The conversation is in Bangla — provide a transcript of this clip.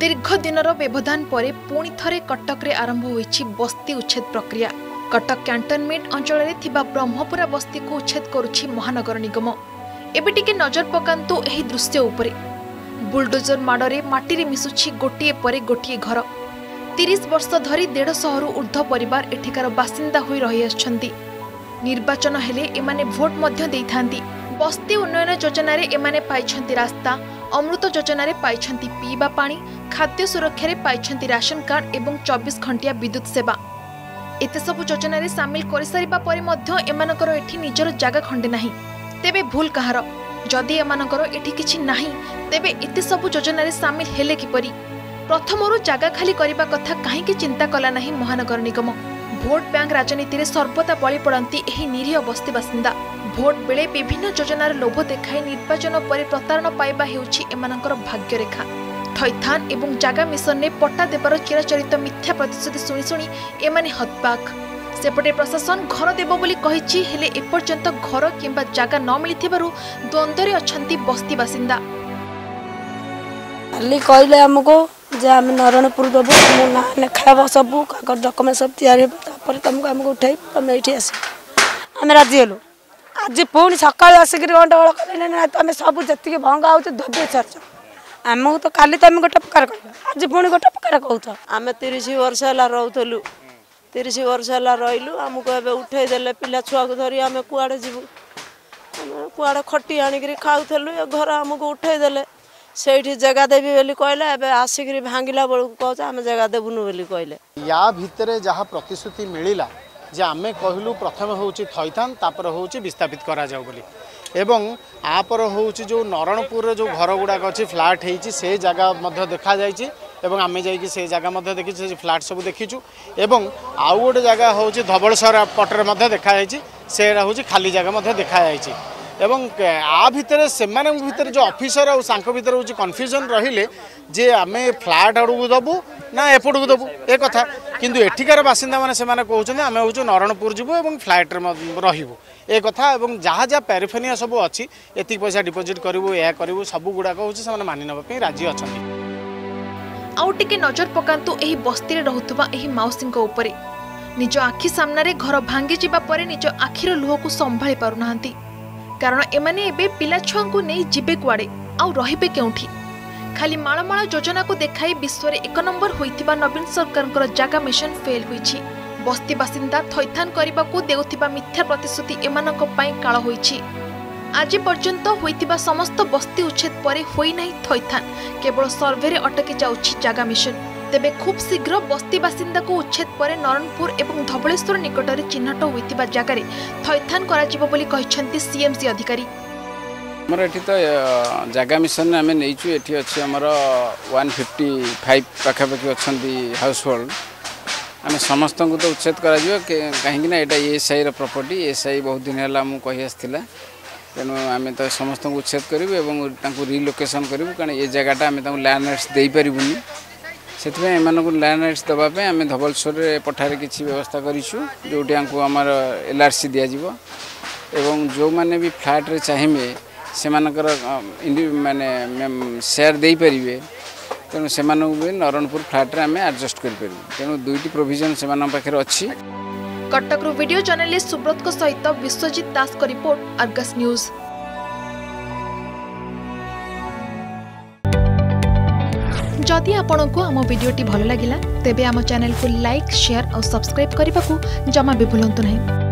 दीर्घ दिन र व्यवधान पर आरंभ आरम्भ बस्ती उच्छेद प्रक्रिया कटक क्यान्टनमेन्ट अञ्चल ब्रह्मपुरा बस्ती को उच्छेद गरु महानगर निगम एजर पकाही दृश्य बुलडोजर माडले माटी मिसु गोटे गोट घर तिस वर्ष धरि देढशु ऊर्ध्ध्व परिवार एठकार बासिन्दा रहिआसुन्छ निर्वाचन हेर्ने भोट बस्ती उन्नयन जोजन रास्ता অমৃত যোজনার পাইছেন পিবা পা খাদ্য সুরক্ষার পাইছেন রাশন কার্ড এবং চব্বিশ ঘণ্টিয়া বিদ্যুৎ সেবা এতে সব যোজনার সামিল করে সারা পরে এমানকর এটি নিজের জায়গা খণ্ডে না তেবে ভুল কাহার যদি এমানকর এটি কিছু না তেবে এতে সব যোজনার সামিল হলে কিপর প্রথমর জায়গা খালি করা কথা কিন্তা কলা না মহানগর নিগম ভোট ব্যাঙ্ক রাজনীতির সর্বদা বলি পড়তে এই নিরীহ বস্তি বাসিন্দা ভোট বেড়ে বিভিন্ন যোজনার লোভ দেখাই নির্বাচন পরে প্রতারণা পাইবা হেউছি এমানকর ভাগ্যরেখা ଥଇଥାନ ଏବଂ ଜାଗା ମିଶନରେ ପଟ୍ଟା ଦେବାର ଚିରାଚରିତ ମିଥ୍ୟା ପ୍ରତିଶ୍ରୁତି ଶୁଣି ଶୁଣି ଏମାନେ ହତବାକ୍ ସେପଟେ ପ୍ରଶାସନ ଘର ଦେବ ବୋଲି କହିଛି ହେଲେ ଏପର୍ଯ୍ୟନ୍ତ ଘର କିମ୍ବା ଜାଗା ନ ମିଳିଥିବାରୁ ଦ୍ୱନ୍ଦ୍ୱରେ ଅଛନ୍ତି ବସ୍ତି ବାସିନ୍ଦା କାଲି କହିଲେ ଆମକୁ जा नरणपुर दु मे खब्बे सब कागज डकमेन्ट सब तियरी हौ तर तमु उठे आमे राजि आज पि सालु आसकि अन्डगोल नै सबै त्यतिक भङा दर्छ आमु त आज पि गाडी कमेतिर वर्ष होला रोथलुतिस वर्ष होला रहिलु आमु उठाइदेले पहिा छुवा कुडे जुन कुड खी खाऊलुम उठैदेले ସେଇଠି ଜାଗା ଦେବି ବୋଲି କହିଲେ ଏବେ ଆସିକିରି ଭାଙ୍ଗିଲା ବେଳକୁ କହୁଛ ଆମେ ଜାଗା ଦେବୁନୁ ବୋଲି କହିଲେ ୟା ଭିତରେ ଯାହା ପ୍ରତିଶ୍ରୁତି ମିଳିଲା ଯେ ଆମେ କହିଲୁ ପ୍ରଥମେ ହେଉଛି ଥଇଥାନ ତାପରେ ହେଉଛି ବିସ୍ଥାପିତ କରାଯାଉ ବୋଲି ଏବଂ ଆପରେ ହେଉଛି ଯେଉଁ ନରଣପୁରରେ ଯେଉଁ ଘର ଗୁଡ଼ାକ ଅଛି ଫ୍ଲାଟ୍ ହେଇଛି ସେ ଜାଗା ମଧ୍ୟ ଦେଖାଯାଇଛି ଏବଂ ଆମେ ଯାଇକି ସେ ଜାଗା ମଧ୍ୟ ଦେଖିଛୁ ସେ ଫ୍ଲାଟ୍ ସବୁ ଦେଖିଛୁ ଏବଂ ଆଉ ଗୋଟେ ଜାଗା ହେଉଛି ধবলসর ପଟରେ ମଧ୍ୟ ଦେଖାଯାଇଛି যাইছি ହେଉଛି ଖାଲି ଜାଗା ମଧ୍ୟ ଦେଖାଯାଇଛି এবং আ ভিতরে সেমানক ভিতরে যে অফিসর আঙ্ক ভিতরে যে কনফ্যুজন রহলে যে আমি ফ্ল্যাট আড়ু দেবু না এপটকু দেবু এ কথা কিন্তু এঠিকার বাসিন্দা মানে সে কুমার আমি হচ্ছে নরণপুর যাবু এবং ফ্ল্যাটরে রহবু এ কথা এবং যা যা প্যারিফেনিয়া সব অছি এত পয়সা ডিপোজিট করবু এ করবু সবুগুড়া হচ্ছে সে মানি নেওয়া রাজি অনেক ଆଉ ଟିକେ ନଜର ପକାନ୍ତୁ ଏହି ବସ୍ତିରେ ରହୁଥିବା ଏହି ମାଉସୀଙ୍କ ଉପରେ ନିଜ ଆଖି ସାମ୍ନାରେ ଘର ଭାଙ୍ଗିଯିବା ପରେ ନିଜ ଆଖିର ଲୁହକୁ ସମ୍ଭାଳି ପାରୁନାହାନ୍ତି କାରଣ ଏମାନେ ଏବେ ପିଲା ଛୁଆଙ୍କୁ ନେଇ ଯିବେ କୁଆଡ଼େ ଆଉ ରହିବେ କେଉଁଠି ଖାଲି ମାଳମାଳ ଯୋଜନାକୁ ଦେଖାଇ ବିଶ୍ୱରେ ଏକ ନମ୍ବର ହୋଇଥିବା ନବୀନ ସରକାରଙ୍କର ଜାଗା ମିଶନ ଫେଲ୍ ହୋଇଛି ବସ୍ତି ବାସିନ୍ଦା ଥଇଥାନ କରିବାକୁ ଦେଉଥିବା ମିଥ୍ୟା ପ୍ରତିଶ୍ରୁତି ଏମାନଙ୍କ ପାଇଁ କାଳ ହୋଇଛି ଆଜି ପର୍ଯ୍ୟନ୍ତ ହୋଇଥିବା ସମସ୍ତ ବସ୍ତି ଉଚ୍ଛେଦ ପରେ ହୋଇନାହିଁ ଥଇଥାନ କେବଳ ସର୍ଭେରେ ଅଟକି ଯାଉଛି ଜାଗା ମିଶନ ତେବେ ଖୁବ୍ ଶୀଘ୍ର ବସ୍ତି ବାସିନ୍ଦାକୁ ଉଚ୍ଛେଦ ପରେ ନରନପୁର ଏବଂ ଧବଳେଶ୍ୱର ନିକଟରେ ଚିହ୍ନଟ ହୋଇଥିବା ଜାଗାରେ ଥଇଥାନ କରାଯିବ ବୋଲି କହିଛନ୍ତି ସିଏମ୍ସି ଅଧିକାରୀ ଆମର ଏଠି ତ ଜାଗା ମିଶନ ଆମେ ନେଇଛୁ ଏଠି ଅଛି ଆମର ୱାନ୍ ଫିଫ୍ଟି ଫାଇଭ୍ ପାଖାପାଖି ଅଛନ୍ତି ହାଉସ୍ ହୋଲ୍ଡ ଆମେ ସମସ୍ତଙ୍କୁ ତ ଉଚ୍ଛେଦ କରାଯିବ କାହିଁକିନା ଏଇଟା ଏସ୍ ଆଇର ପ୍ରପର୍ଟି ଏସ୍ ଆଇ ବହୁତ ଦିନ ହେଲା ମୁଁ କହି ଆସିଥିଲା ତେଣୁ ଆମେ ତ ସମସ୍ତଙ୍କୁ ଉଚ୍ଛେଦ କରିବୁ ଏବଂ ତାଙ୍କୁ ରିଲୋକେସନ୍ କରିବୁ କାରଣ ଏ ଜାଗାଟା ଆମେ ତାଙ୍କୁ ଲ୍ୟାଣ୍ଡ ରାଇଟ୍ସ ଦେଇପାରିବୁନି ସେଥିପାଇଁ ଏମାନଙ୍କୁ ଲ୍ୟାଣ୍ଡ ରାଇଟ୍ସ ଦେବା ପାଇଁ ଆମେ ଧବଲେଶ୍ୱରରେ ପଠାରେ କିଛି ବ୍ୟବସ୍ଥା କରିଛୁ ଯେଉଁଠି ଆଙ୍କୁ ଆମର ଏଲ୍ ଆର୍ ସି ଦିଆଯିବ ଏବଂ ଯେଉଁମାନେ ବି ଫ୍ଲାଟ୍ରେ ଚାହିଁବେ ସେମାନଙ୍କର ମାନେ ସେୟାର ଦେଇପାରିବେ ତେଣୁ ସେମାନଙ୍କୁ ବି ନରଣପୁର ଫ୍ଲାଟ୍ରେ ଆମେ ଆଡ଼ଜଷ୍ଟ କରିପାରିବୁ ତେଣୁ ଦୁଇଟି ପ୍ରୋଭିଜନ୍ ସେମାନଙ୍କ ପାଖରେ ଅଛି କଟକରୁ ଭିଡ଼ିଓ ଜର୍ଣ୍ଣାଲିଷ୍ଟ ସୁବ୍ରତଙ୍କ ସହିତ ବିଶ୍ୱଜିତ ଦାସଙ୍କ ରିପୋର୍ଟ ଆର୍ଗସ୍ ନ୍ୟୁଜ୍ जदि आपण आम भिडी भल लगा तेब आम चेल्क लाइक सेयार और सब्सक्राइब करने को जमा भी भूलु ना